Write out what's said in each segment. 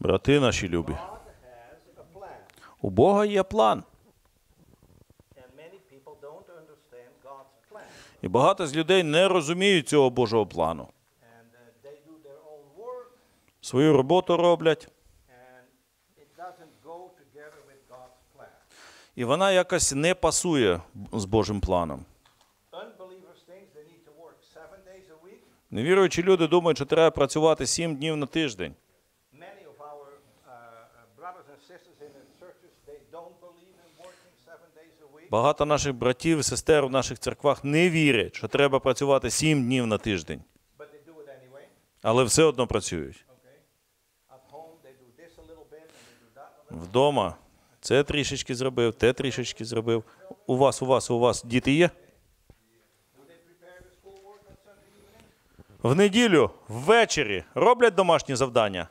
Брати наші любі, у Бога є план. І багато з людей не розуміють цього Божого плану. Свою роботу роблять, і вона якось не пасує з Божим планом. Невіруючі люди думають, що треба працювати сім днів на тиждень. Many of our uh, uh, brothers and sisters in the churches, they don't believe in working seven days a week. Багато наших братів і сестер в наших церквах не вірять, що треба працювати сім днів на тиждень, але все одно працюють. Вдома це трішечки зробив, те трішечки зробив. У вас, у вас, у вас діти є? В неділю, ввечері роблять домашні завдання.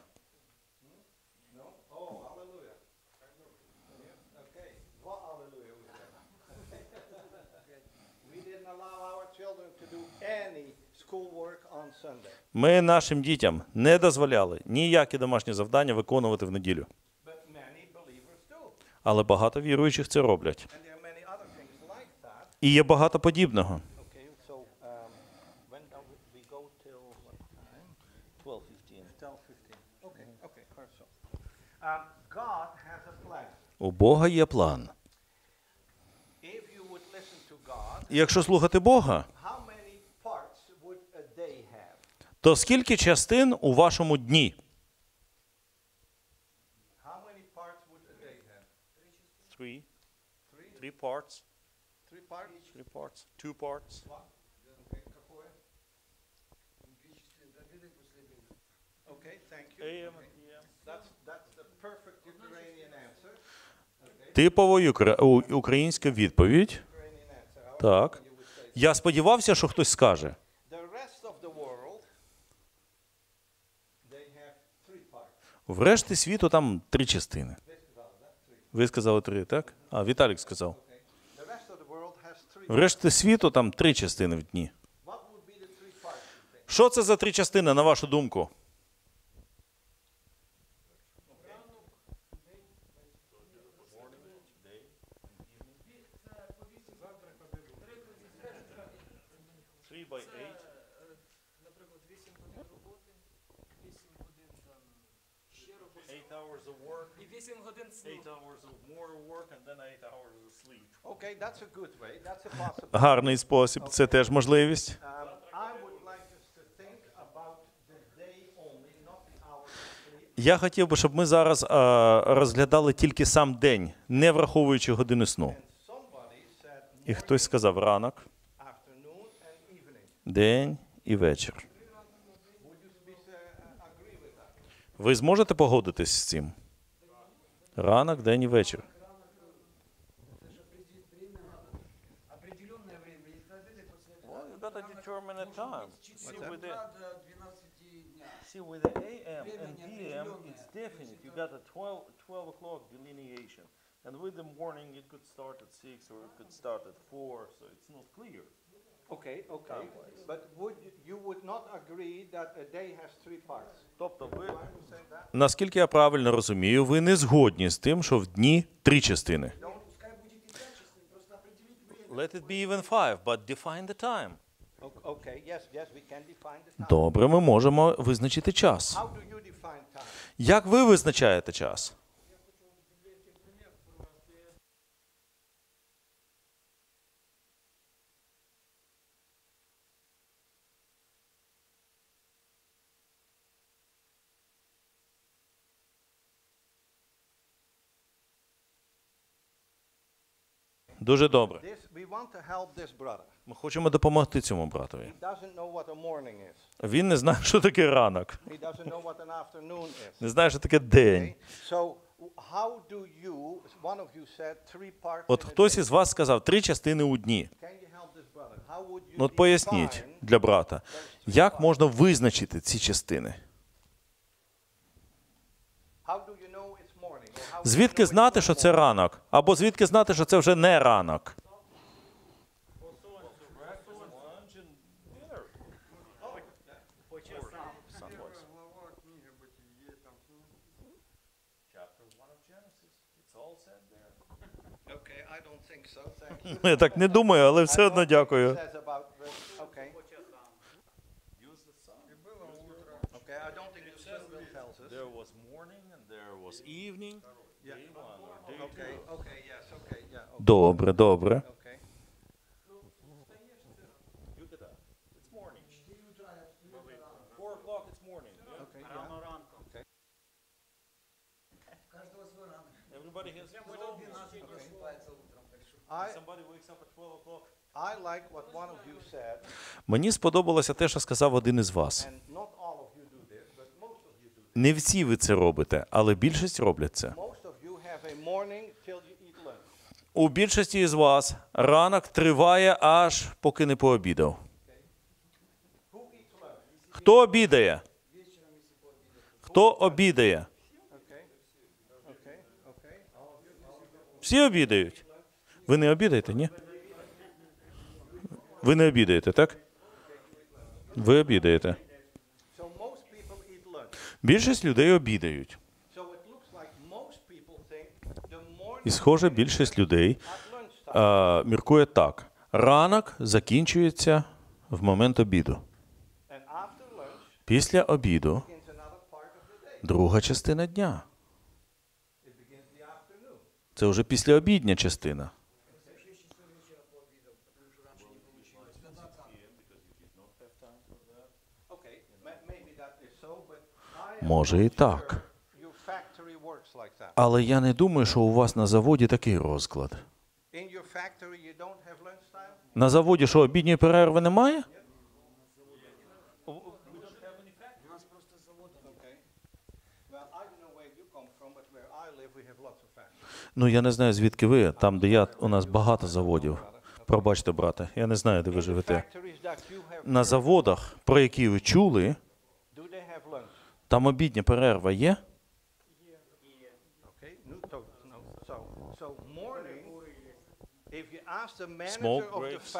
No. Oh, hallelujah. Yeah, Okay. What hallelujah we said. we didn't allow our children to do any schoolwork on Sunday. Ми нашим дітям не дозволяли ніякі домашні завдання виконувати в неділю. Але багато віруючих це роблять. І є багато подібного. Okay, so when do we go till what time? 12:15. 12:15. Okay, okay, so. God has a plan. У Бога є план. І якщо слухати Бога, how many parts would a day have? То скільки частин у вашому дні? How many parts would a day have? Three. Three? Three parts. Three parts? Three parts. Two parts. What? Okay, какое? Okay, thank you. AM Okay. That's, that's the perfect Ukrainian answer. Okay, Типова юкра- у- українська відповідь. Так. Я сподівався, що хтось скаже. The rest of the world, they have three parts. В решті світу там три частини. Ви сказали три, так? А, Віталік сказав. Okay. The rest of the world has three. В решті світу там три частини в дні. Що це за три частини, на вашу думку? Наприклад, 8 годин роботи, 8 годин там ще роботи. І 8 годин сну. Okay, that's a good way. That's a possibility. Гарний спосіб, це теж можливість. Um. Я хотів би, щоб ми зараз а, розглядали тільки сам день, не враховуючи години сну. І хтось сказав ранок, день і вечір. Uh? Ви зможете погодитись з цим? Ранок, день і вечір. Определенное время. И каждый после этого. Well, you gotta determine a time. С See, with the, до 12 дня. see, with the AM and PM, it's definite. You got a 12, 12 o'clock delineation. And with the morning, it could start at 6 or it could start at 4, so it's not clear. Okay, okay. But would you, would not agree that a day has three parts? Тобто ви... Наскільки я правильно розумію, ви не згодні з тим, що в дні три частини. Let it be even five, but define the time. Okay, yes, yes, we can define the time. Добре, ми можемо визначити час. How do you define time? Як ви визначаєте час? Дуже добре. Ми хочемо допомогти цьому братові. Він не знає, що таке ранок, не знає, що таке день. От хтось із вас сказав три частини у дні. Ну от поясніть для брата, як можна визначити ці частини? How do you know it's morning? Or how do you Звідки знати, що це ранок? Або звідки знати, що це вже не ранок? Я так не думаю, але все одно дякую. There was morning and there was evening. Добре, добре. Мені сподобалося те, що сказав один із вас. Не всі ви це робите, але більшість роблять це. У більшості із вас ранок триває аж поки не пообідав. Хто обідає? Хто обідає? Всі обідають. Ви не обідаєте, ні? Ви не обідаєте, так? Ви обідаєте. Більшість людей обідають. So it looks like most people think the morning І схоже, більшість людей а, міркує так: ранок закінчується в момент обіду. Після обіду друга частина дня. Це вже післяобідня частина. Може і так. your factory works like that. Але я не думаю, що у вас на заводі такий розклад. На заводі що обідньої перерви немає? Ну я не знаю, звідки ви. Там, де я, у нас багато заводів. Пробачте, брате, я не знаю, де ви живете. На заводах, про які ви чули, там обідня перерва є. Okay, no, so, no, so, so morning, if you ask the manager Smoke breaks.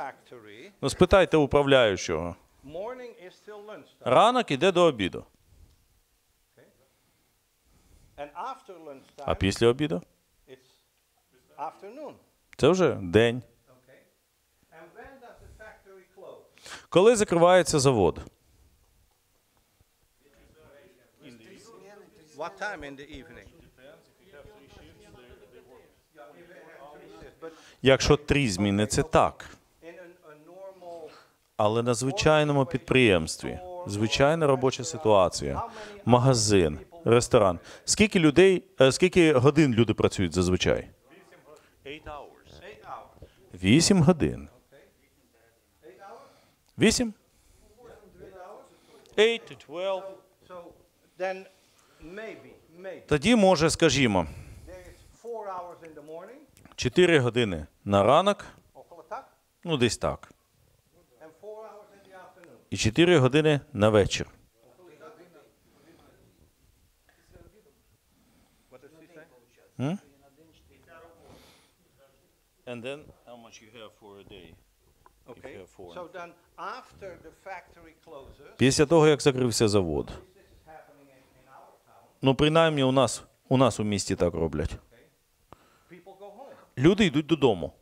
Ну, спитайте управляючого. Ранок іде до обіду. А після обіду це вже день. Коли закривається завод? What time in the evening? Якщо три зміни, це так. Але на звичайному підприємстві, звичайна робоча ситуація, магазин, ресторан. Скільки людей, е, скільки годин люди працюють зазвичай? Вісім годин. Вісім? Тоді, може, скажімо, there is four hours in the morning, чотири години на ранок, ну десь так, і чотири години на вечір. And then how much you have for a day? Okay. have four So then after the factory closes, Після того, як закрився завод. Ну, принаймні, у нас, у нас у місті так роблять. Люди йдуть додому.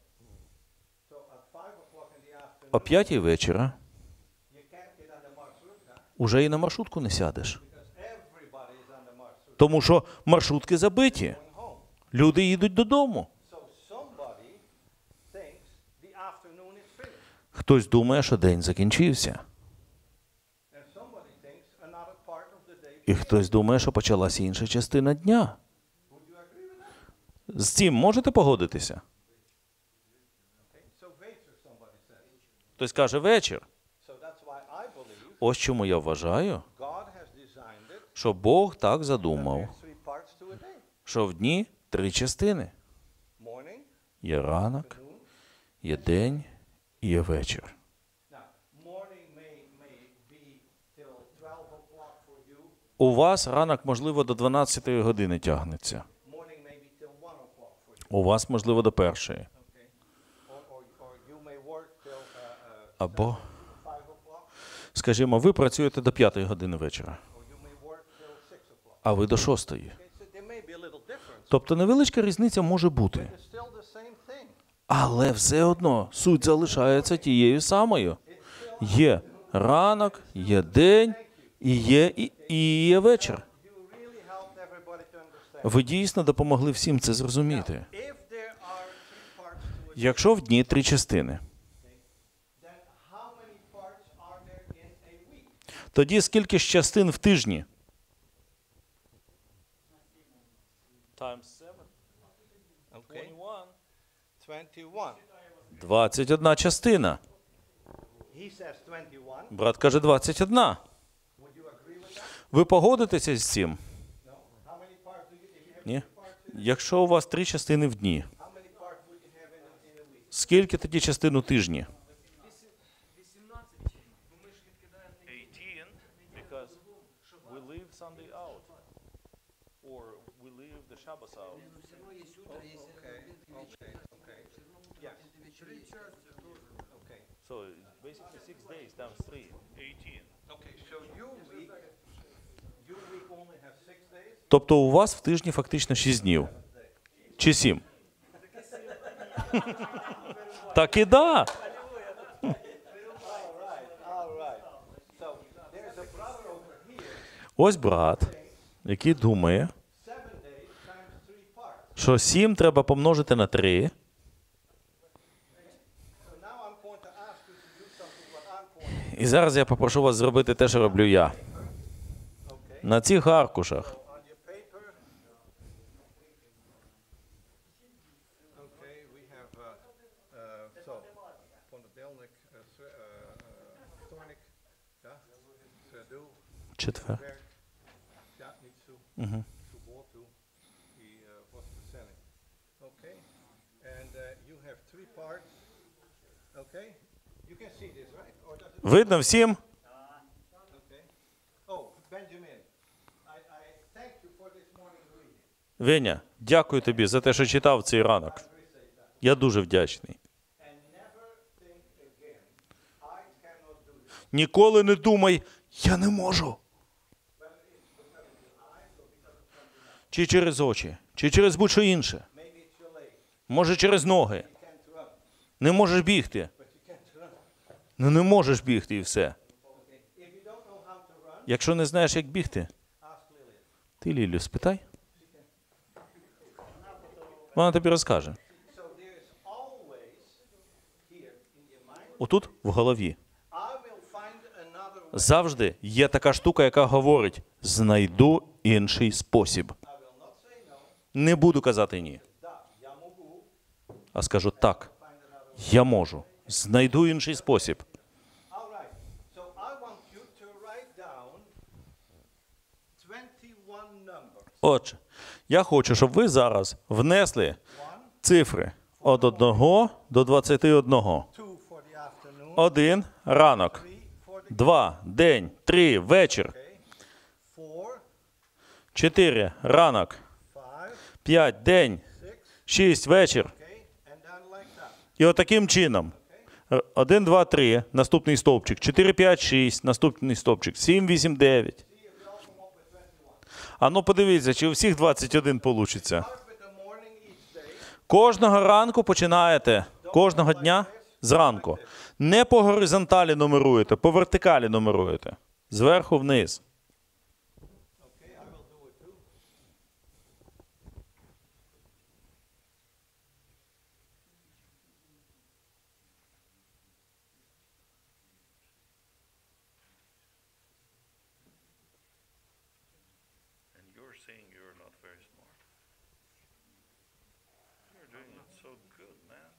О п'ятій вечора уже і на маршрутку не сядеш. Тому що маршрутки забиті. Люди їдуть додому. Хтось думає, що день закінчився. І хтось думає, що почалася інша частина дня. Would you agree with that? З цим можете погодитися? Хтось каже вечір. Ось чому я вважаю, що Бог так задумав, що в дні три частини: є ранок, є день і є вечір. Now, morning may may be till 12 o'clock for you. У вас ранок, можливо, до 12 години тягнеться. Morning may be till 1 o'clock for you. У вас, можливо, до першої. Або, скажімо, ви працюєте до 5 години вечора, or you may work till 6 o'clock. а ви до 6. Okay, so there may be a little difference. Тобто невеличка різниця може бути. Але все одно суть залишається тією самою. Є ранок, є день, і є, і, і є вечір. Ви дійсно допомогли всім це зрозуміти. Якщо в дні три частини, тоді скільки ж частин в тижні? Okay. 21. 21 частина. He says 21. Брат каже 21. Would you agree with that? Ви погодитеся з цим? No. How many parts do you, if you have Ні? Якщо у вас три частини в дні, скільки тоді частин у тижні? 18, бо ми ж відкидаємо 18 because we leave Sunday out. Or we leave the Shabbos out. все одно є утро, є Okay, okay, okay. Yes. Okay. So it's basically six days times three. 18. Okay, so you week, you week only have six days? Тобто у вас в тижні фактично 6 днів. Чи 7? Так і да. Ось брат, який думає, що 7 треба помножити на 3. So now I'm going to ask you to do something what I'm going to І зараз я попрошу вас зробити те, що роблю я. На цих аркушах On your paper. Okay, we have, uh, uh, so, понедельник, uh, сре- uh, uh, вторник, да, середу, четвер. четвер, п'ятницю, суботу і uh, воскресенье. Okay, and uh, you have three parts, okay? You can see this, right? Or does it? Видно всім? Okay. Oh, Benjamin, I, I thank you for this morning reading. Веня, дякую тобі за те, що читав цей ранок. Я дуже вдячний. And never think again, I cannot do this. Ніколи не думай, я не можу. Чи через очі, чи через будь-що інше. Може, через ноги. Не можеш бігти. Ну не можеш бігти і все. Якщо не знаєш, як бігти, ти Лілю спитай. Вона тобі розкаже. Отут в голові завжди є така штука, яка говорить: знайду інший спосіб. Не буду казати ні, а скажу так. Я можу. Знайду інший спосіб. All right. So I want you to write down 21 numbers. Отже, я хочу, щоб ви зараз внесли цифри від 1 до 21. two for the afternoon, Один ранок, два день, три вечір, чотири ранок, п'ять день, шість вечір. І отаким чином. Р- Один, два, три, наступний стовпчик. Чотири, п'ять, шість, наступний стовпчик. Сім, вісім, дев'ять. А ну подивіться, чи у всіх 21 получиться. Start with the morning each day. Кожного ранку починаєте, кожного дня зранку. Не по горизонталі нумеруєте, по вертикалі нумеруєте. Зверху вниз. Okay, I will do it too. And you're saying you're not very smart. You're doing it so good, man.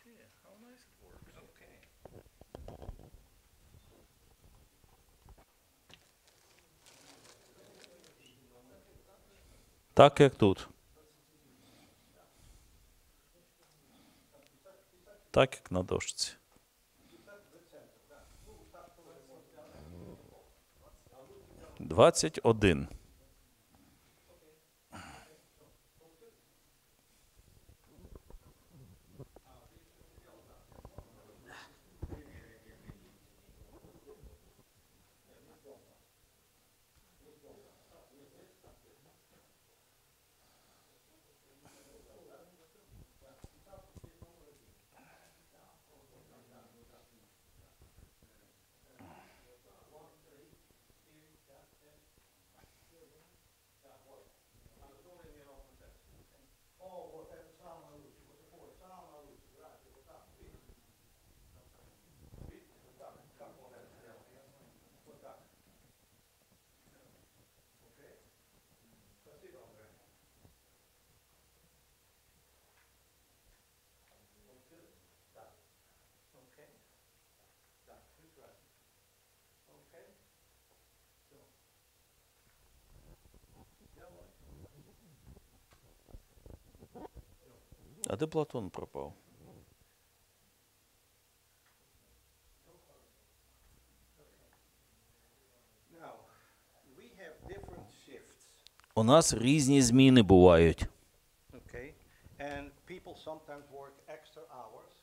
See how nice it works. Okay. Так як тут. Так як на дошці. Двадцять один. А де Платон пропав? У нас різні зміни бувають.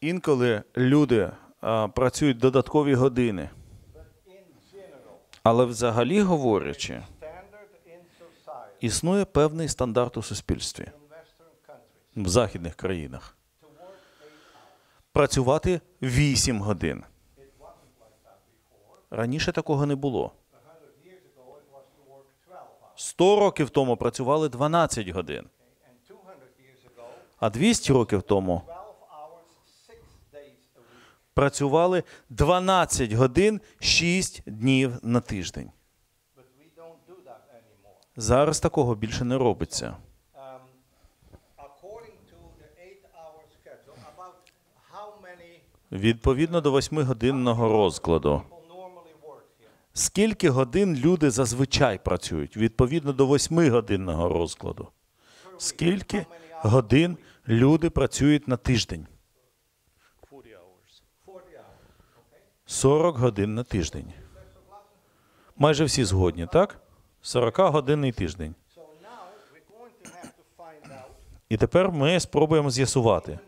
Інколи люди а, працюють додаткові години. Але взагалі говорячи, існує певний стандарт у суспільстві в західних країнах. Працювати 8 годин. Раніше такого не було. A hundred years ago, it was to work 12 hours. 100 років тому працювали 12 годин, Okay? And 200 years ago, а 200 років тому 12 hours, six days a week. працювали 12 годин 6 днів на тиждень. Зараз такого більше не робиться. Um, according to the eight-hour schedule, about how many Відповідно до 8-годинного розкладу. Скільки годин люди зазвичай працюють відповідно до 8-годинного розкладу? Скільки годин люди працюють на тиждень? 40 hours. Okay? 40 годин на тиждень. Майже всі згодні, так? 40-годинний тиждень. So now we're going to have to find out І тепер ми спробуємо з'ясувати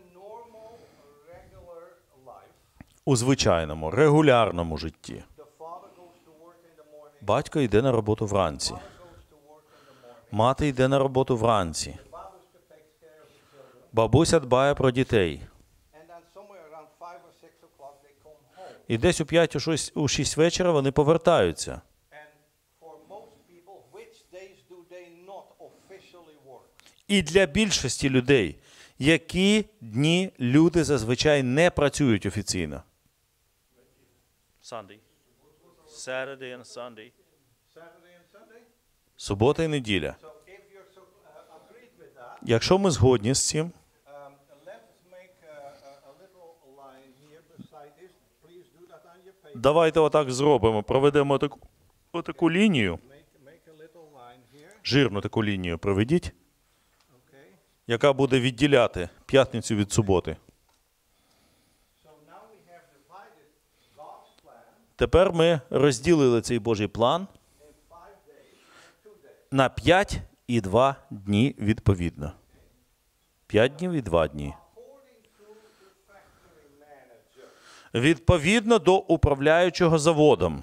у звичайному, регулярному житті. Батько йде на роботу вранці, мати йде на роботу вранці, бабуся дбає про дітей. І десь у 5 у 6, у 6 вечора вони повертаються. І для більшості людей, які дні люди зазвичай не працюють офіційно? Sunday. Saturday and Sunday. Saturday and Sunday? Субота і неділя. Uh, Якщо ми згодні з цим, um, давайте отак зробимо. Проведемо таку, отаку лінію. Жирну таку лінію проведіть, яка буде відділяти п'ятницю від суботи. So now we have divided God's plan Тепер ми розділили цей Божий план на 5 і 2 дні відповідно. 5 днів і 2 дні. Відповідно до управляючого заводом.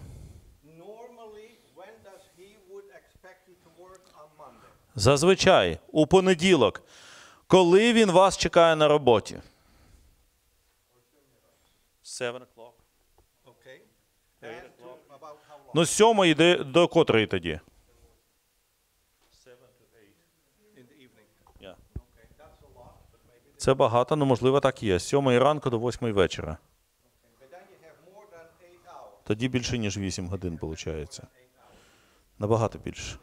Зазвичай у понеділок, коли він вас чекає на роботі. 7 o'clock. Okay. And to about how long? Ну, з сьомої до, до котрої тоді? Це багато, ну можливо так і є. З сьомої ранку до восьмої вечора. Тоді більше, ніж 8 годин, виходить. Набагато більше.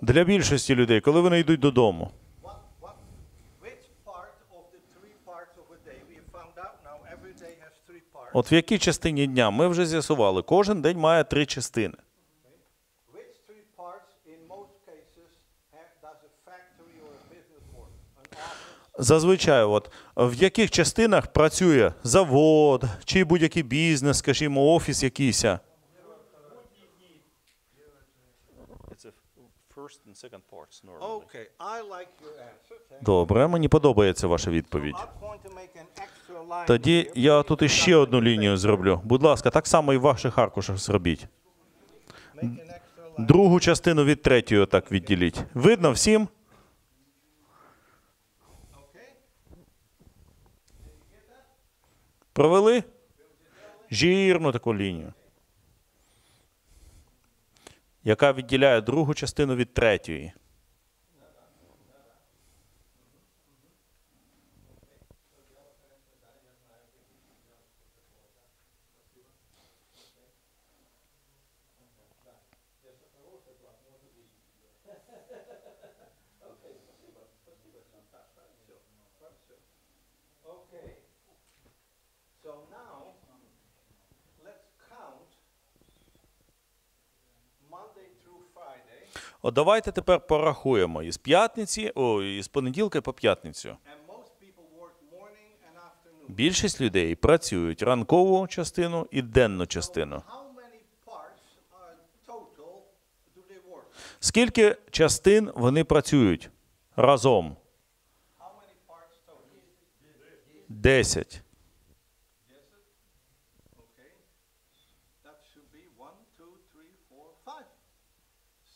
Для більшості людей, коли вони йдуть додому, what, what, which part of the three parts of a day? We have found out now every day has three parts. От в якій частині дня? Ми вже з'ясували, кожен день має три частини. Зазвичай, от в яких частинах працює завод чи будь-який бізнес, скажімо, офіс якийсь. Добре, мені подобається ваша відповідь. Тоді я тут іще одну лінію зроблю. Будь ласка, так само і в ваших аркушах зробіть. Другу частину від третьої отак відділіть. Видно всім? Провели? Жірну таку лінію. Яка відділяє другу частину від третьої. От давайте тепер порахуємо із п'ятниці, о, із понеділка по п'ятницю. Більшість людей працюють ранкову частину і денну частину. Work? Скільки частин вони працюють разом? Десять. Okay. That should be one, two, three, four, five,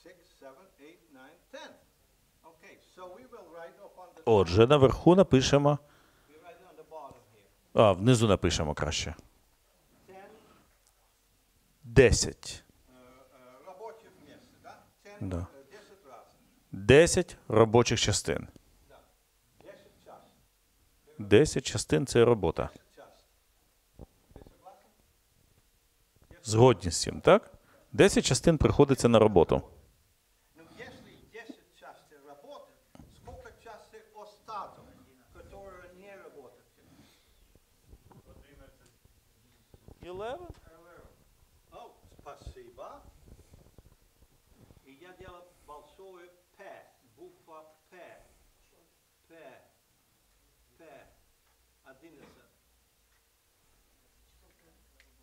six, seven, eight, nine, ten. Okay, so we will write up on the Отже, наверху напишемо. А, внизу напишемо краще. Ten Десять. uh, uh, робочих місць, да? Ten, Да. uh, 10. Десять робочих частин. 10. Десять частин це робота. 10? Згодні з цим, так? Десять частин приходиться на роботу. О, спасибо. И я делал большое П, буква П. П. П. Одиннадцать.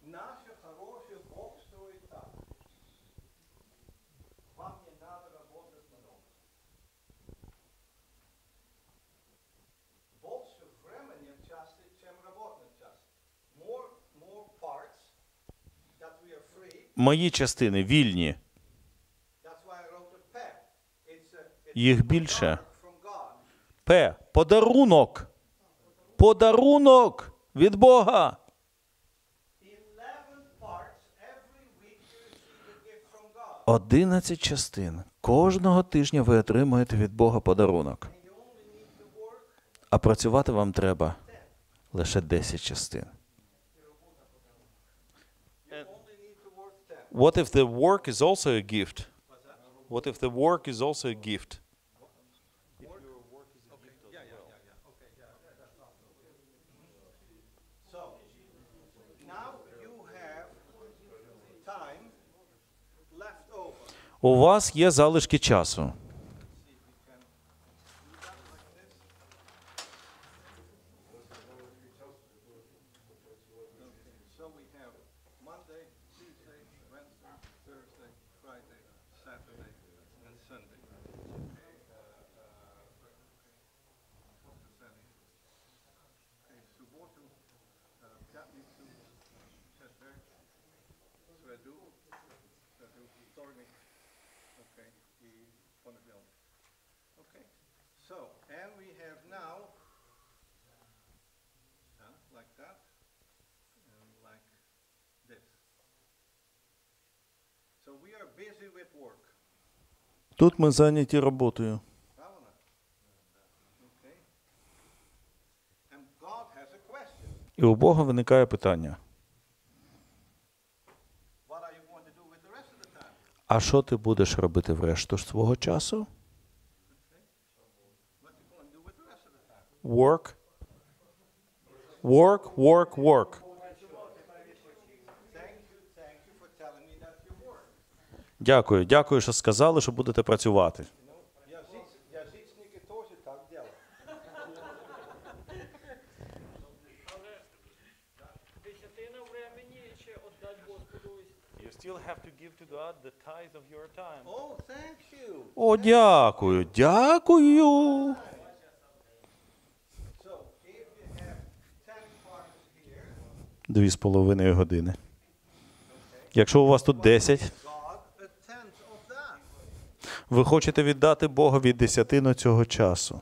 Наше хорошее Бог стоит так. Вам не надо работать много. Больше времени в часе, чем работный час. More, more parts that we are free. Мої частини вільні. Їх більше. П. Подарунок. Подарунок від Бога. 11 parts every week you receive a gift from God. Одинадцять частин. Кожного тижня ви отримуєте від Бога подарунок. А працювати вам треба лише 10 частин. you only need to work 10. What if the work is also a gift? What if the work is also a gift? Yeah, yeah, yeah, yeah. Okay, yeah, that's not So, now you have time left over. У вас є залишки часу. See if we can do that like this. Okay, so we have Monday, Tuesday, Wednesday, Thursday, Friday, Saturday, and Sunday. Okay, uh, uh, what is that? Okay, субботу, uh, пятницу, четверг, среду, среду, вторник, okay, и понедельник. Okay, so, and we have now, uh, like that, and like this. So we are busy with work, Тут ми зайняті роботою. правильно? Okay. And God has a question. І у Бога виникає питання: а що ти будеш робити врешту ж свого часу? Work. Work, work, work. Дякую, дякую, що сказали, що будете працювати. Ну, язычники тоже так делают. Десятина времени ще віддати Господу. You still have to give to God the tithe of your time. Oh, thank you. О, дякую, дякую. Дві з половиною години. Якщо у вас тут 10, God a tenth of that. ви хочете віддати Богові десятину цього часу.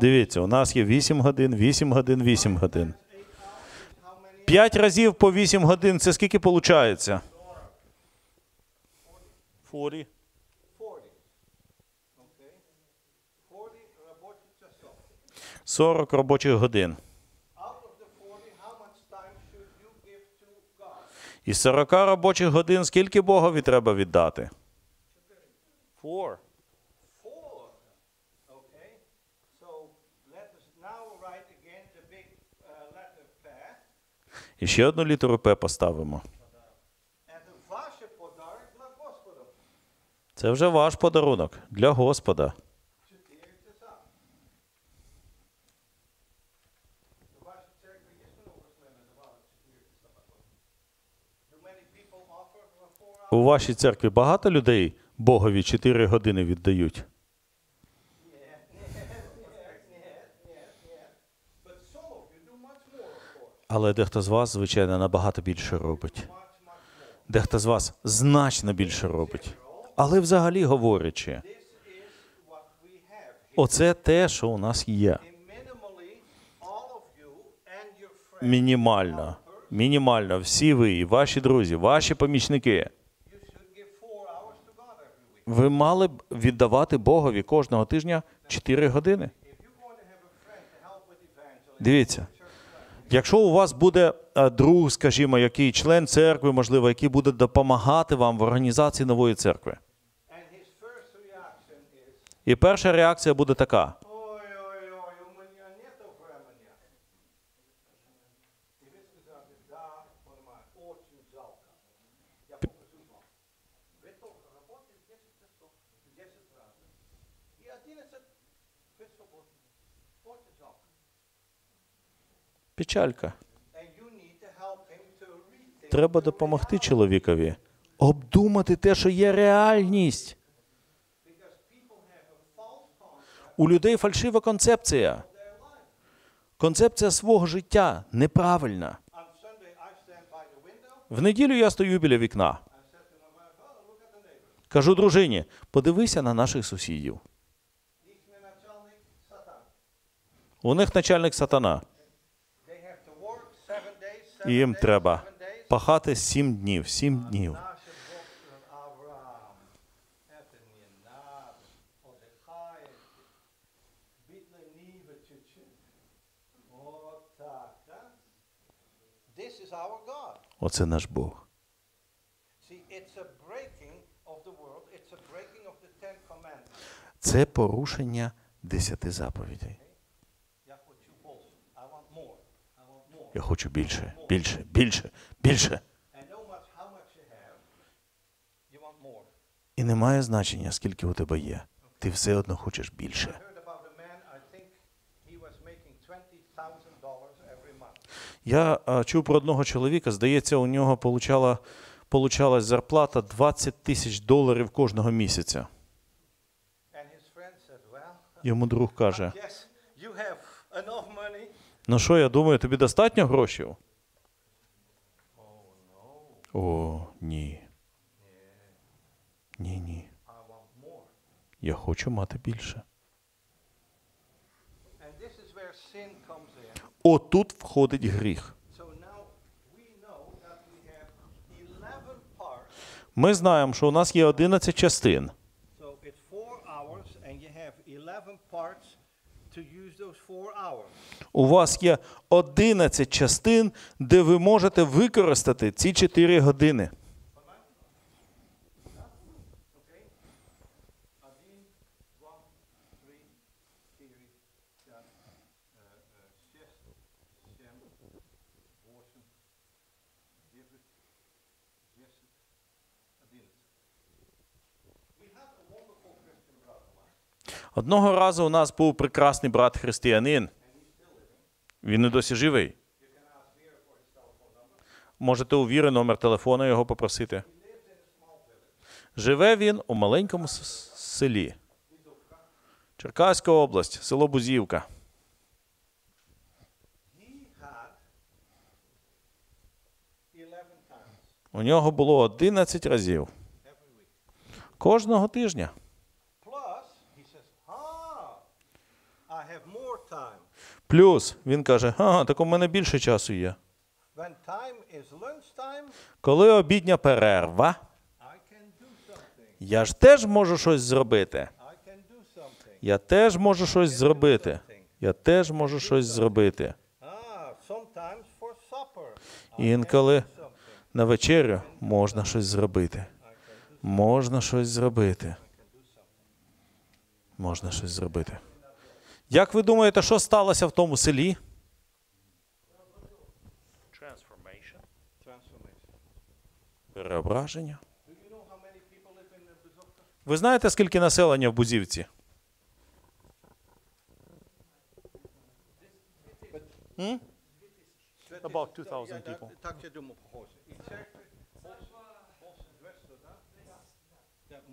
Дивіться, у нас є 8 годин, 8 годин, 8 годин. eight hours. How many? 5 разів по 8 годин це скільки виходить? 40. 40. Робочих часов. 40 робочих годин. Out of the 40, how much time should you give to God? Із 40 робочих годин скільки Богові треба віддати? 4. Four. Okay. So let us now write again the big uh, letter P. І ще одну літеру П поставимо. Це вже ваш подарунок для Господа. У вашій церкві багато людей Богові 4 години віддають. Yes, yes, yes, yes, yes. But some of you do much more, of course. Але дехто з вас, звичайно, набагато більше робить. Дехто з вас значно більше робить. Але взагалі говорячи, оце те, що у нас є. Мінімально. Мінімально, всі ви, ваші друзі, ваші помічники. Ви мали б віддавати Богові кожного тижня 4 години. Дивіться, якщо у вас буде е, друг, скажімо, який член церкви, можливо, який буде допомагати вам в організації нової церкви. І перша реакція буде така: rethink Треба допомогти чоловікові обдумати те, що є реальність. У людей фальшива концепція. Концепція свого життя неправильна. В неділю я стою біля вікна. Кажу дружині, подивися на наших сусідів. У них начальник сатана І seven їм days, треба seven days. пахати сім днів, сім днів. Наше Бог Авраам, это не надо, отдыхает, быть ленивый чуть-чуть. Вот так, да? This is our God. Оце наш Бог. See, it's a breaking of the world. It's a breaking of the Ten Commandments. Це порушення десяти заповідей. Я хочу більше, більше, більше, більше. І немає значення, скільки у тебе є. Ти все одно хочеш більше. heard about a man, I think he was making $20,000 every month. Я а, чув про одного чоловіка, здається, у нього получала, получалась зарплата 20 тисяч доларів кожного місяця. Йому друг каже: Ну що, я думаю, тобі достатньо грошей? О, ні. Ні, ні. Я хочу мати більше. Отут входить гріх. So now we know that we have 11 parts. Ми знаємо, що у нас є 11 частин. У вас є 11 частин, де ви можете використати ці 4 години. Одного разу у нас був прекрасний брат християнин. Він і досі живий. Можете у Віри номер телефону його попросити. Живе він у маленькому селі. Черкаська область, село Бузівка. He had 11 times У нього було 11 разів. Кожного тижня. Plus, he says, ah, I have more time. Плюс він каже: ага, так у мене більше часу є. Коли обідня перерва, я ж теж можу щось зробити. Я теж можу щось зробити. Я теж можу щось зробити. Інколи на вечерю можна щось зробити. Можна щось зробити. Можна щось зробити. Як ви думаєте, що сталося в тому селі? Переображення. Ви знаєте, скільки населення в Бузівці? М? About 2,000 people. Так я думав, похоже. І да?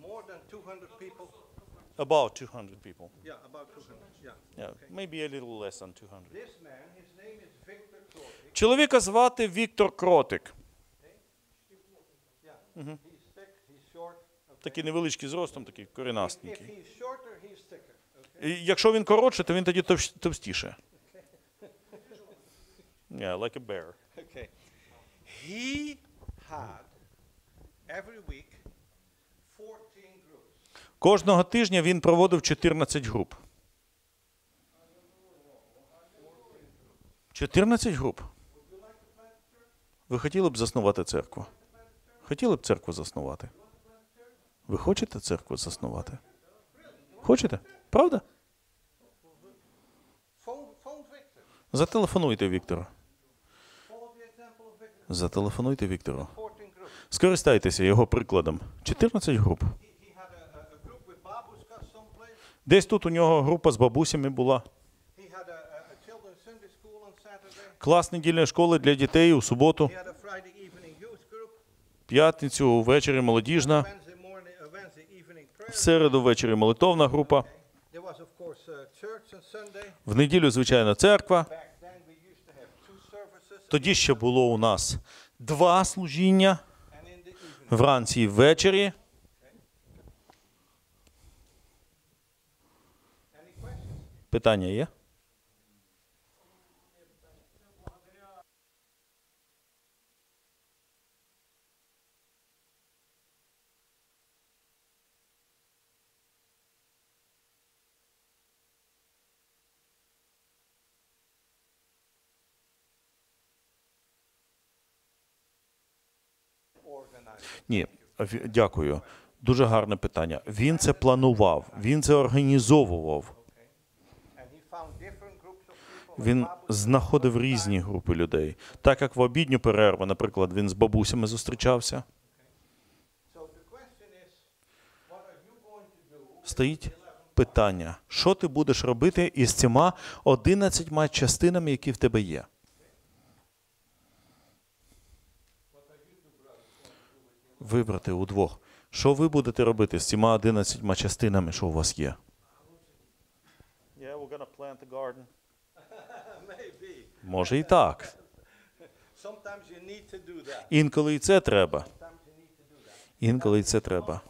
More than 200 people. About 200 people. Yeah, about 200, yeah. Yeah, maybe a little less than 200. This man, his name is Victor Klorvik. Чоловіка звати Віктор Кротик. Yeah, okay? Такий невеличкий зростом, такий If коренастенький. he's shorter, he's thicker. Okay? І якщо він коротше, то він тоді товстіше. Yeah, like a bear. Okay. He had every week 14 groups. Кожного тижня він проводив 14 груп. 14 груп. Ви хотіли б заснувати церкву? Хотіли б церкву заснувати? Ви хочете церкву заснувати? Хочете? Правда? Зателефонуйте Віктору. Зателефонуйте Віктору. Скористайтеся його прикладом. 14 груп. He, he had a, a, a group with babushkas someplace. Десь тут у нього група з бабусями була. Клас недільної школи для дітей у суботу, п'ятницю ввечері молодіжна, uh, в середу ввечері молитовна група. Uh. В неділю, звичайно, церква. Тоді ще було у нас два служіння вранці і ввечері. Питання є? Ні, дякую. Дуже гарне питання. Він це планував, він це організовував. And he found different groups of people. Він знаходив різні групи людей. Так як в обідню перерву, наприклад, він з бабусями зустрічався. The? Стоїть питання: що ти будеш робити із цими 11 частинами, які в тебе є? Вибрати удвох. Що ви будете робити з цими 11 частинами, що у вас є? Yeah, we're gonna plant a garden. Може і так. Інколи і це треба. Інколи і це треба.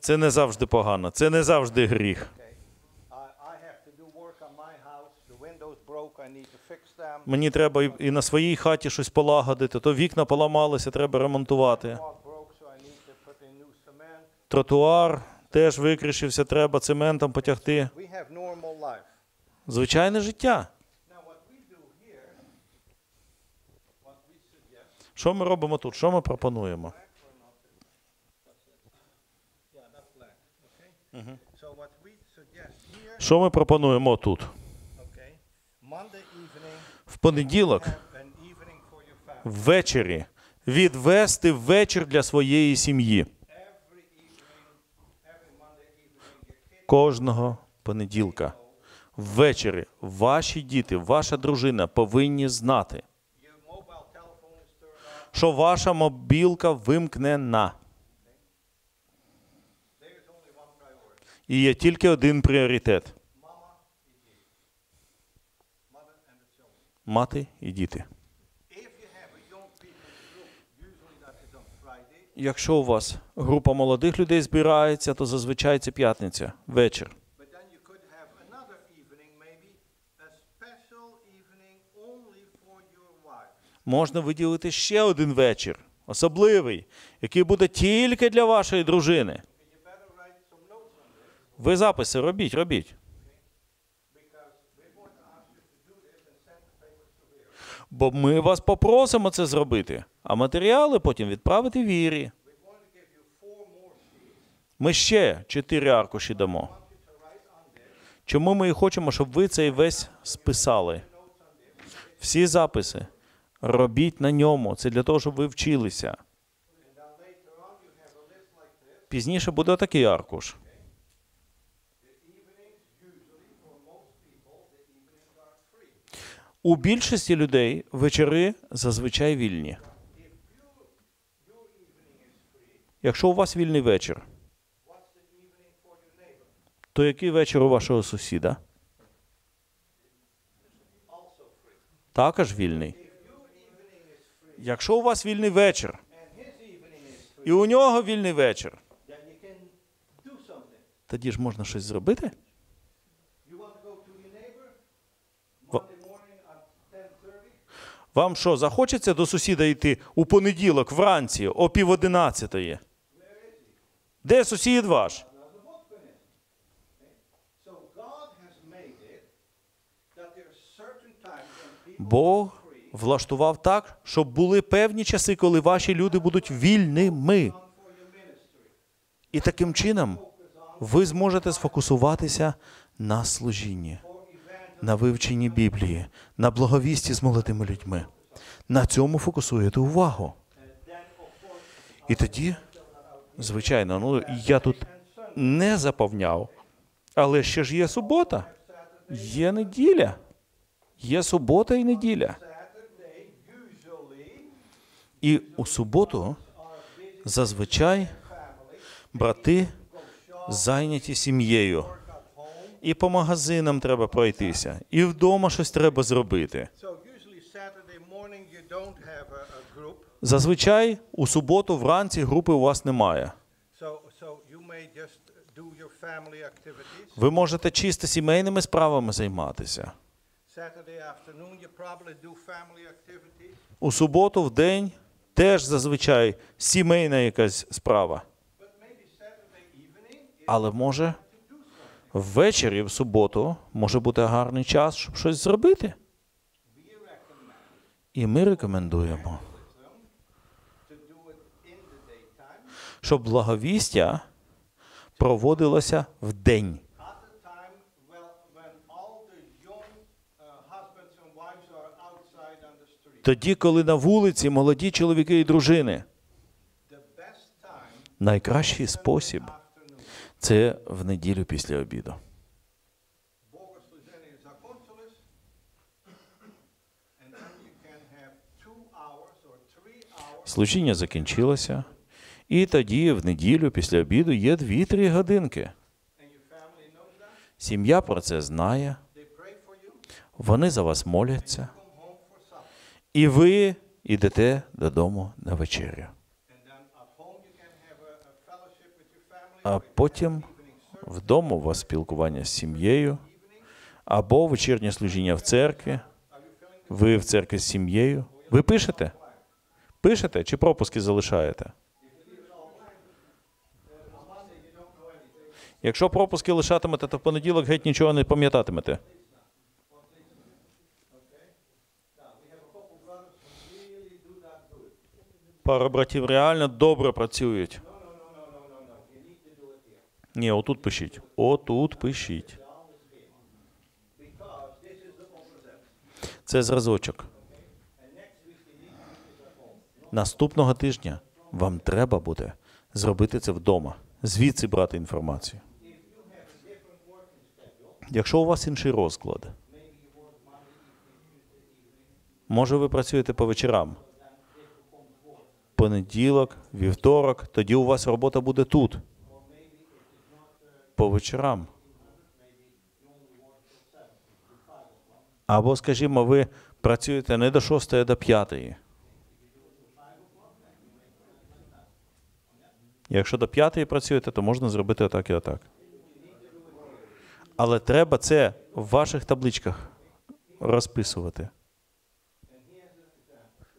Це не завжди погано, це не завжди гріх. Мені треба і- на своїй хаті щось полагодити, то вікна поламалися, треба ремонтувати. Тротуар теж викришився, треба цементом потягти. Звичайне життя. Що ми робимо тут? Що ми пропонуємо? Що ми пропонуємо тут? В понеділок ввечері відвести вечір для своєї сім'ї. Кожного понеділка. Ввечері ваші діти, ваша дружина повинні знати, що ваша мобілка one priority. І є тільки один пріоритет мати і діти. Якщо у вас група молодих людей збирається, то зазвичай це п'ятниця, вечір. but then you could have another evening, maybe a special evening only for your wife. Можна виділити ще один вечір, особливий, який буде тільки для вашої дружини. Ви записи робіть, робіть. Бо ми вас попросимо це зробити, а матеріали потім відправити вірі. Ми ще чотири аркуші дамо. Чому ми і хочемо, щоб ви цей весь списали? Всі записи робіть на ньому. Це для того, щоб ви вчилися. Пізніше буде отакий аркуш. У більшості людей вечори зазвичай вільні. Якщо у вас вільний вечір, то який вечір у вашого сусіда? Також вільний. Якщо у вас вільний вечір, і у нього вільний вечір, тоді ж можна щось зробити. You want to go to your neighbor Wha- Monday morning at 10:30? Вам що, захочеться до сусіда йти у понеділок вранці о пів одинадцятої? Де сусід ваш? Бог влаштував так, щоб були певні часи, коли ваші люди будуть вільними. І таким чином ви зможете сфокусуватися на служінні, на вивченні Біблії, на благовісті з молодими людьми. На цьому фокусуєте увагу. І тоді, звичайно, ну я тут не заповняв, але ще ж є субота, є неділя, є субота і неділя. І у суботу зазвичай брати зайняті сім'єю. І по магазинам треба пройтися, і вдома щось треба зробити. Зазвичай у суботу вранці групи у вас немає. Ви можете чисто сімейними справами займатися. У суботу в день теж зазвичай сімейна якась справа. Але може ввечері в суботу може бути гарний час, щоб щось зробити. І ми рекомендуємо, щоб благовістя проводилося в день. at the time well when all the young uh, husbands and wives are outside on the street. Тоді, коли на вулиці молоді чоловіки і дружини, найкращий спосіб це в неділю після обіду. Служіння закінчилося, і тоді в неділю після обіду є 2-3 годинки. Сім'я про це знає, вони за вас моляться, і ви йдете додому на вечерю. А потім вдома у вас спілкування з сім'єю, або вечірнє служіння в церкві. Ви в церкві з сім'єю. Ви пишете? Пишете чи пропуски залишаєте? Якщо пропуски лишатимете, то в понеділок геть нічого не пам'ятатимете. Пара братів реально добре працюють. Ні, отут пишіть. Отут пишіть. Це зразочок. Наступного тижня вам треба буде зробити це вдома, звідси брати інформацію. Якщо у вас інший розклад, може ви працюєте по вечорам. Понеділок, вівторок, тоді у вас робота буде тут. По вечорам. Або, скажімо, ви працюєте не до 6, а до 5. Якщо до 5 працюєте, то можна зробити отак і отак. Але треба це в ваших табличках розписувати.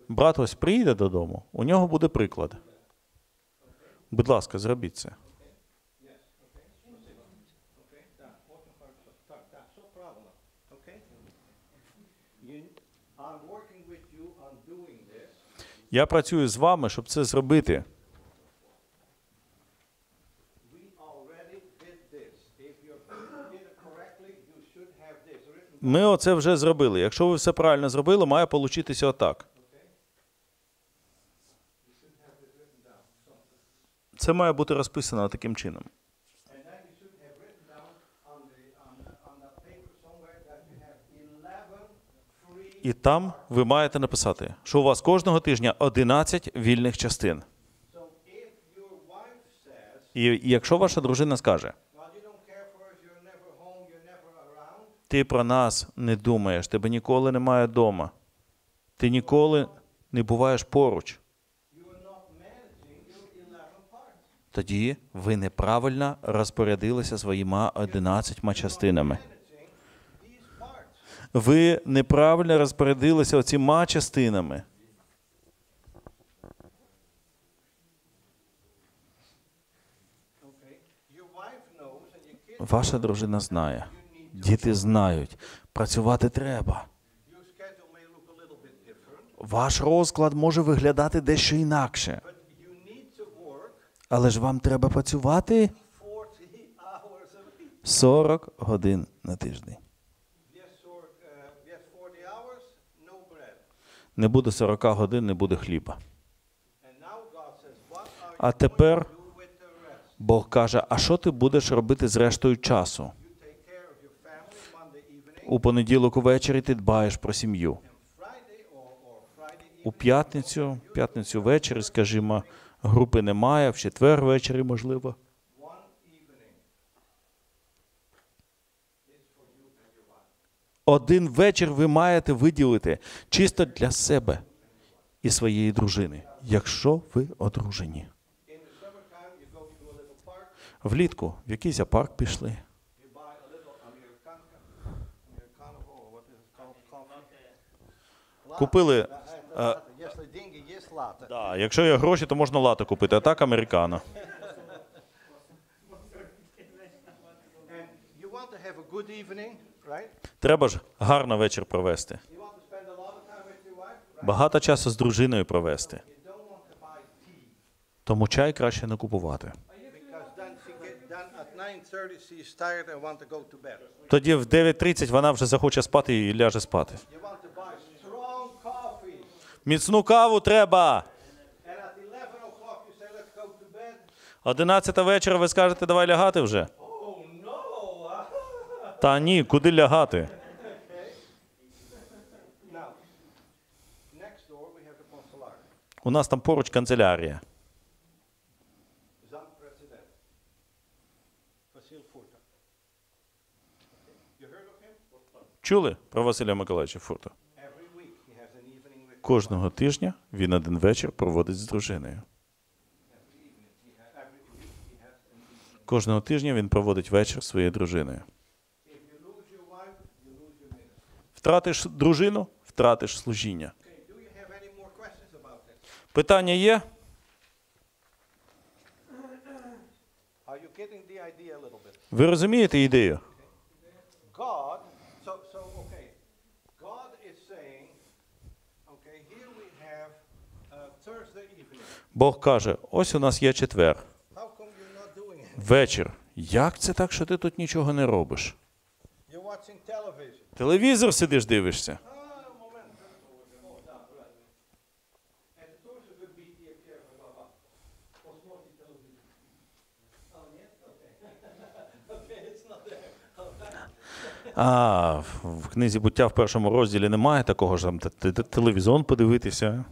Брат ось приїде додому, у нього буде приклад. Будь ласка, зробіть це. Я працюю з вами, щоб це зробити. Ми оце вже зробили. Якщо ви все правильно зробили, має получитися отак. Це має бути розписано таким чином. And then you should have written down on the, on the, on the paper somewhere that you have 11 free. І там ви маєте написати, що у вас кожного тижня 11 вільних частин. І якщо ваша дружина скаже, ти про нас не думаєш, тебе ніколи немає вдома, ти ніколи не буваєш поруч, you are not managing your 11 parts. Тоді ви неправильно розпорядилися своїми 11 частинами. Ви неправильно розпорядилися оціма частинами. Ваша дружина знає, діти знають, працювати треба. Ваш розклад може виглядати дещо інакше, but you need to work але ж вам треба працювати 40 hours a week. 40 годин на тиждень. Yes, or, yes, 40 hours, no bread. Не буде 40 годин, не буде хліба. А тепер? Бог каже: а що ти будеш робити з рештою часу? У понеділок увечері ти дбаєш про сім'ю. and Friday or, or Friday У п'ятницю, п'ятницю ввечері, скажімо, групи немає, в четвер ввечері, можливо. Один вечір ви маєте виділити чисто для себе і своєї дружини, якщо ви одружені. Влітку в якийсь парк пішли, купили. Лата. Если деньги есть, лата. Да, якщо є гроші, то можна лати купити, а так американо. Треба ж гарно вечір провести. Багато часу з дружиною провести. Тому чай краще не купувати. because then she get done at 9:30. She's tired and want to go to bed. Тоді в 9.30 вона вже захоче спати і ляже спати. Міцну каву треба. and at 11 o'clock you say, "Let's go to bed." 11 вечора ви скажете, давай лягати вже. Та ні, куди лягати? У нас там поруч канцелярія. Чули про Василя Миколаївича Фурта? Every week he has an evening with Кожного тижня він один вечір проводить з дружиною. Кожного тижня він проводить вечір зі своєю дружиною. Втратиш дружину, втратиш служіння. Питання є? Ви розумієте ідею? God, so so okay, God is saying, okay, here we have uh, Thursday evening. Бог каже: ось у нас є четвер, вечір. Як це так, що ти тут нічого не робиш? Телевізор сидиш, дивишся. А в книзі буття в першому розділі немає такого ж там те- те- те- телевізон подивитися. And, and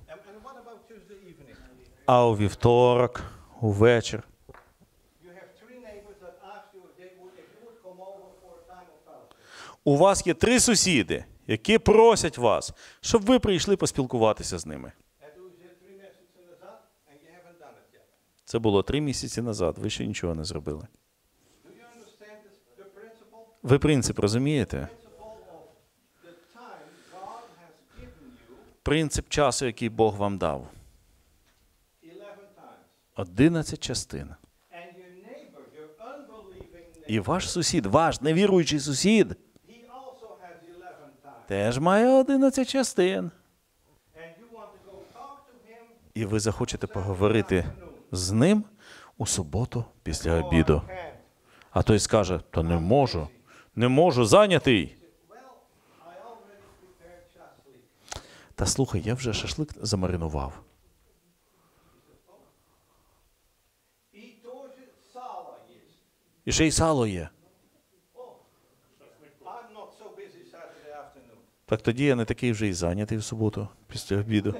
what about Tuesday evening? А у вівторок, увечір. У вас є три сусіди, які просять вас, щоб ви прийшли поспілкуватися з ними. Це було три місяці назад. Ви ще нічого не зробили. Ви принцип розумієте? Принцип часу, який Бог вам дав. 11 частин. І ваш сусід, ваш невіруючий сусід, he also has 11 times. теж має 11 частин. І ви захочете поговорити з ним у суботу після обіду. А той скаже: то не можу, не можу, зайнятий. Та слухай, я вже шашлик замаринував. І ще й сало є. Так тоді я не такий вже і зайнятий в суботу після обіду.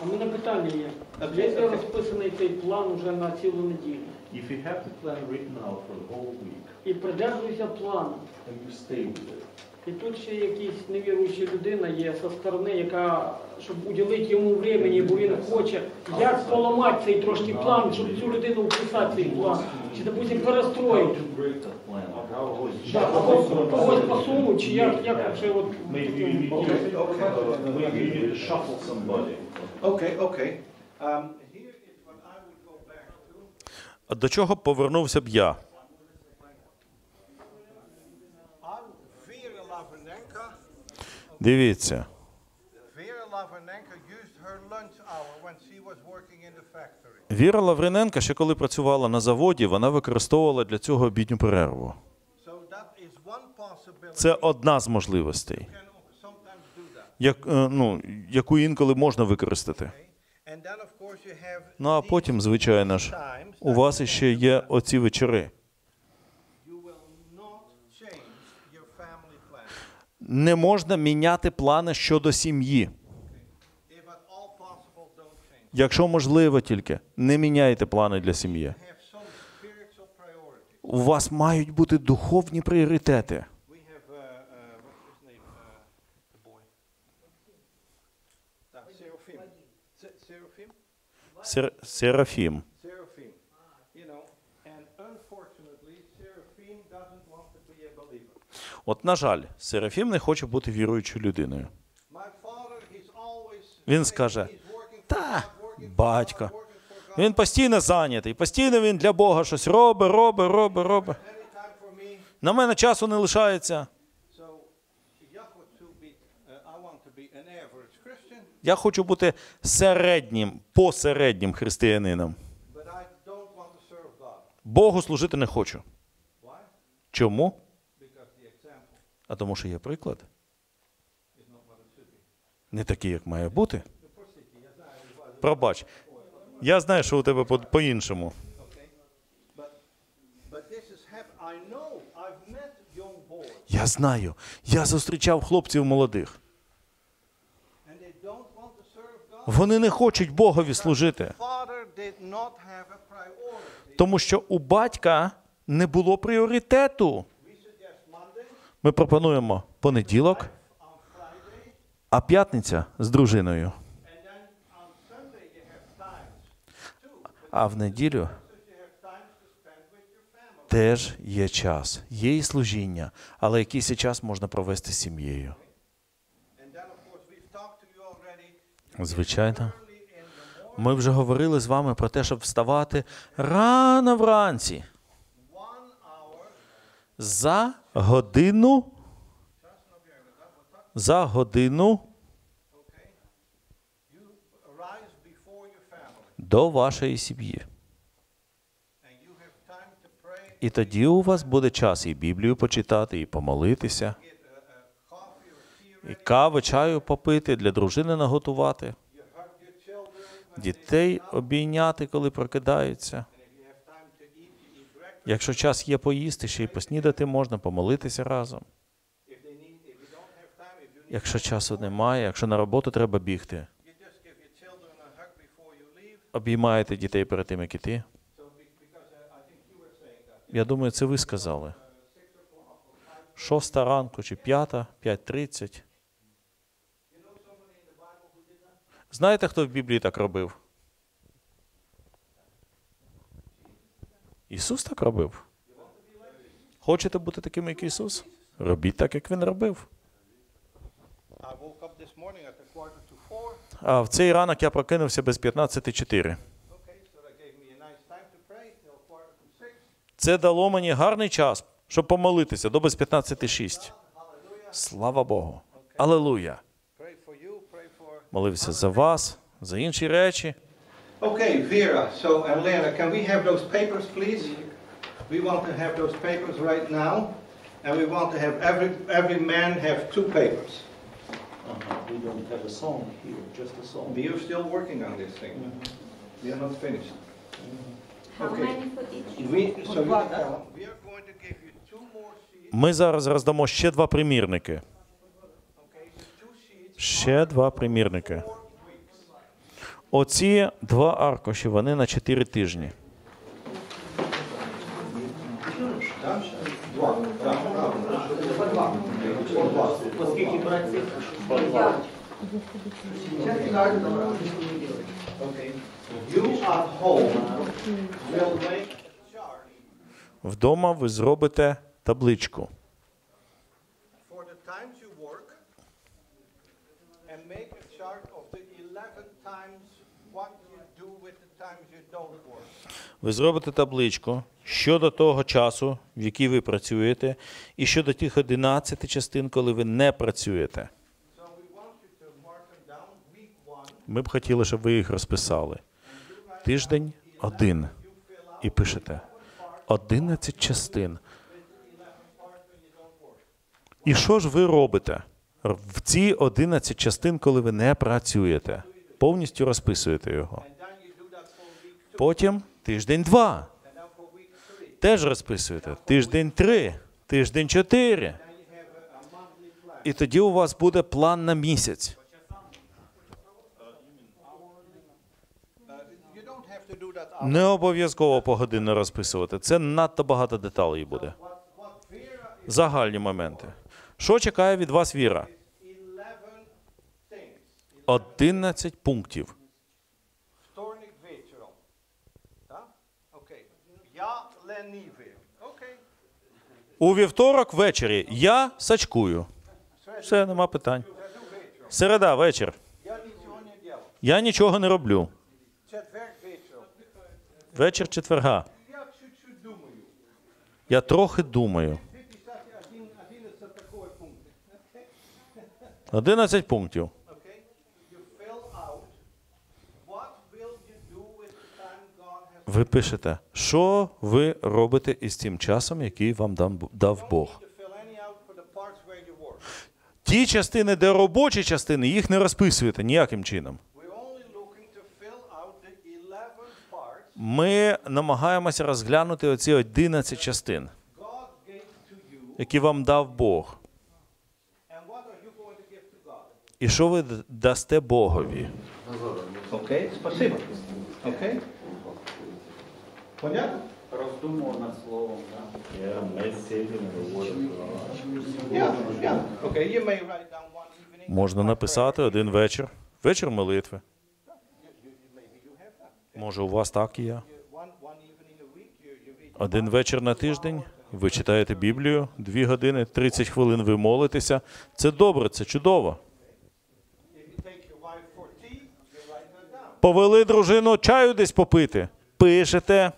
А в мене питання є. Де де розписаний цей план уже на цілу неділю? If you have the plan written out for the whole week, І придержуюся плану. then you stay with it. І тут ще якась невіруюча людина є зі сторони, яка, щоб уділити йому времени, бо він хоче, як поламати цей трошки план, щоб цю людину вписати цей план. Чи, допустим, перестроїти. Да, Або когось посунути, чи як, як вообще от Maybe you need to, Okay, okay. uh, maybe you need to shuffle somebody. Okay, okay. Um, here is what I would go back to. А до чого повернувся б я? I'm Vera Lavrinenko. Дивіться, Vera Lavrinenko used her lunch hour when she was working in the factory. Віра Лавриненка, ще коли працювала на заводі, вона використовувала для цього обідню перерву. Це одна з можливостей, як, е, ну, яку інколи можна використати. Ну а потім, звичайно ж, у вас іще є оці вечори. you will not change your family plan. Не можна міняти плани щодо сім'ї. Якщо можливо тільки, не міняйте плани для сім'ї. У вас мають бути духовні пріоритети. We have, uh, uh, what's his name, uh, the boy? Uh, Seraphim. Se- Seraphim? Сер- Серафім. Seraphim. You know, and unfortunately, Seraphim doesn't want to be a believer. От, на жаль, Серафім не хоче бути віруючою людиною. Він скаже, та, батько. Він постійно зайнятий, постійно він для Бога щось робить, робить, робить, робить. На мене часу не лишається. Я хочу бути середнім, посереднім християнином. Богу служити не хочу. Чому? А тому що є приклад. Не такий, як має бути. Пробач. Я знаю, що у тебе по- по-іншому. Я знаю. Я зустрічав хлопців молодих. Вони не хочуть Богові служити, тому що у батька не було пріоритету. Ми пропонуємо понеділок, а п'ятниця з дружиною. А в неділю теж є час, є і служіння, але якийсь час можна провести з сім'єю. Звичайно. Ми вже говорили з вами про те, щоб вставати рано вранці. За годину. За годину до вашої сім'ї. І тоді у вас буде час і Біблію почитати, і помолитися, і кави, чаю попити, для дружини наготувати, дітей обійняти, коли прокидаються. and if you have time to eat, you eat breakfast. Якщо час є поїсти, ще й поснідати можна, помолитися разом. Якщо часу немає, якщо на роботу треба бігти, обіймаєте дітей перед тим, як іти. Я думаю, це ви сказали. Шоста ранку чи п'ята, 5.30. Знаєте, хто в Біблії так робив? Ісус так робив. Хочете бути таким, як Ісус? Робіть так, як Він робив. А в цей ранок я прокинувся без 15.4. Okay, so that gave me a nice time to pray till quarter to six. Це дало мені гарний час, щоб помолитися до без 15.6. Слава Богу. Алелуя. Молився за вас, за інші речі. Okay, Vera. So, and Lena, can we have those papers, please? We want to have those papers right now, and we want to have every every man have two papers. Uh-huh. We don't have a song here, just a song. We are still working on this thing. We are not finished. How many for each? We, so you can tell them, we are going to give you two more sheets, Ми зараз роздамо ще два примірники. okay? The two sheets, Ще два примірники. Оці два аркуші, вони на 4 тижні. Вдома ви зробите табличку. for the times you work and make a chart of the 11 times what you do with the times you don't work. Ви зробите табличку щодо того часу, в який ви працюєте, і щодо тих 11 частин, коли ви не працюєте. Ми б хотіли, щоб ви їх розписали. Тиждень один. І пишете 11 частин. І що ж ви робите в ці 11 частин, коли ви не працюєте? Повністю розписуєте його. Потім тиждень два. Теж розписуєте. Тиждень три, тиждень чотири. І тоді у вас буде план на місяць. Не обов'язково погодинно розписувати. Це надто багато деталей буде. Загальні моменти. Що чекає від вас віра? 11 11 пунктів. Вторник вечером. Да? Окей. Я ленивий. Окей. У вівторок ввечері я сачкую. Все, нема питань. Середа, вечір. Я нічого не роблю. Вечір четверга. Я трохи думаю. Вы писате один, 11 такой пункт. 11 пунктів. Okay? You fill out what will you do with the time God has Ви пишете, що ви робите із тим часом, який вам дав Бог. Ті частини, де робочі частини, їх не розписуєте ніяким чином. We're only looking to fill out the 11 parts Ми намагаємося розглянути оці 11 частин, які вам дав Бог. І що ви дасте Богові? Окей, спасибо. Окей? Понятно? Роздумував над словом, так? Yeah, meditating on the word of God. Yeah, yeah. Okay, you may write down one evening. Можна написати один вечір. Вечір молитви. Може, у вас так і я. Один вечір на тиждень. Ви читаєте Біблію, дві години, 30 хвилин ви молитеся. Це добре, це чудово. Повели дружину чаю десь попити. Пишете.